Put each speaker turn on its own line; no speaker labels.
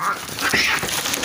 哎呀